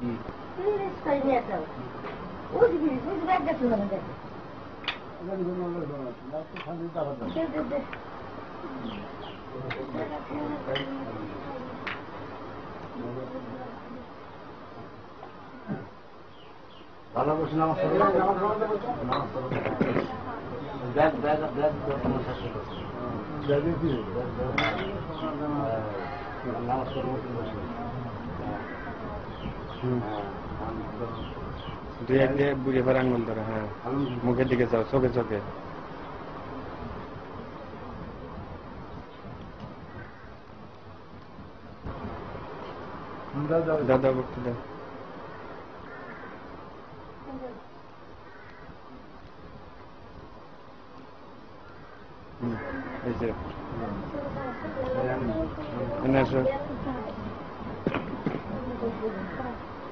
Böyle sayını yapalım. O gibi biz ben de kullanım dedi. Ben de bunu alırım. Yaptım, sen de alırım. Şey dedi. Valla bu namaz kılıyor. Namaz kılıyor. Ben ben ben namaz kılıyorum. Ben de diyorum. Namaz kılıyor. দুই এক দিয়ে বুড়ি এবার আঙ্গুল ধরে হ্যাঁ মুখের দিকে যাও চোখে চোখে দাদা বক্তি দাও হুম, এই যে এনে আসো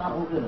आप हो गए